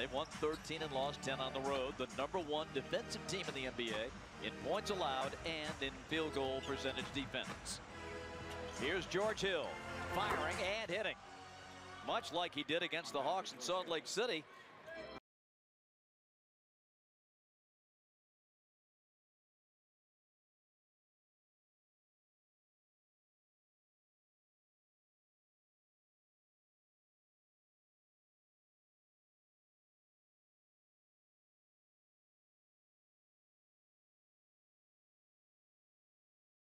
They won 13 and lost 10 on the road. The number one defensive team in the NBA in points allowed and in field goal percentage defense. Here's George Hill firing and hitting. Much like he did against the Hawks in Salt Lake City,